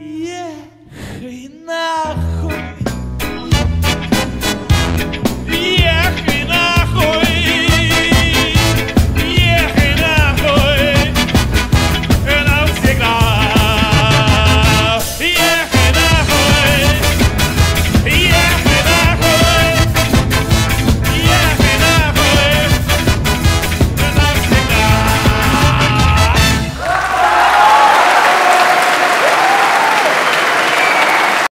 Yeah, enough.